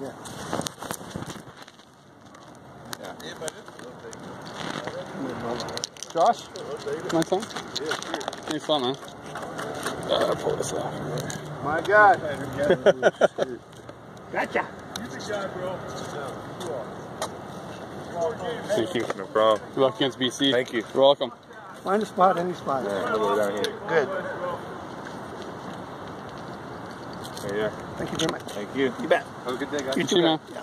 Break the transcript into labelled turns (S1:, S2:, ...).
S1: Yeah.
S2: Josh? My son? Thanks a lot, man. Uh, pull this off.
S1: My God.
S3: Gotcha.
S2: Thank you.
S4: No problem.
S2: Good luck against BC.
S4: Thank you.
S2: You're welcome.
S1: Find a spot, any spot.
S4: Yeah, a little bit down here.
S1: Good. Thank you very much.
S4: Thank you.
S1: You bet.
S4: Have a good day, guys.
S1: You
S2: too, man.
S1: Yeah.